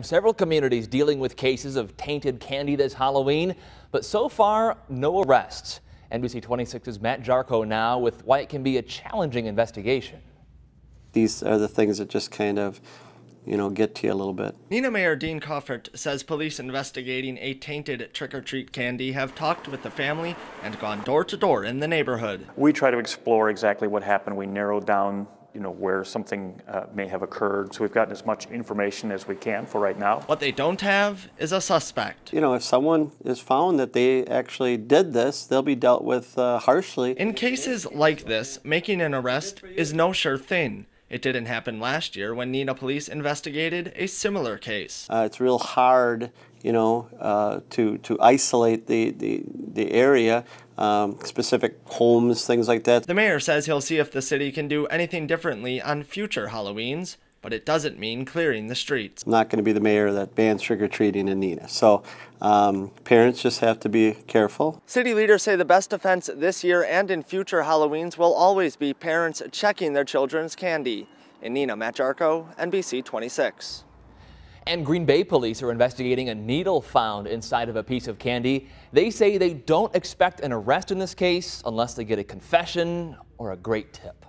Several communities dealing with cases of tainted candy this Halloween, but so far, no arrests. NBC 26's Matt Jarchow now with why it can be a challenging investigation. These are the things that just kind of, you know, get to you a little bit. Neenah Mayor Dean Kaufert says police investigating a tainted trick-or-treat candy have talked with the family and gone door to door in the neighborhood. We try to explore exactly what happened. We narrowed down you know, where something uh, may have occurred. So we've gotten as much information as we can for right now. What they don't have is a suspect. You know, if someone is found that they actually did this, they'll be dealt with uh, harshly. In cases like this, making an arrest is no sure thing. It didn't happen last year when Neenah police investigated a similar case. Uh, it's real hard, you know, uh, to, to isolate the, the, the area, um, specific homes, things like that. The mayor says he'll see if the city can do anything differently on future Halloweens but it doesn't mean clearing the streets. I'm not going to be the mayor that bans trick-or-treating in Neenah. So um, parents just have to be careful. City leaders say the best defense this year and in future Halloweens will always be parents checking their children's candy. In Neenah, Matt Jarchow, NBC 26. And Green Bay police are investigating a needle found inside of a piece of candy. They say they don't expect an arrest in this case unless they get a confession or a great tip.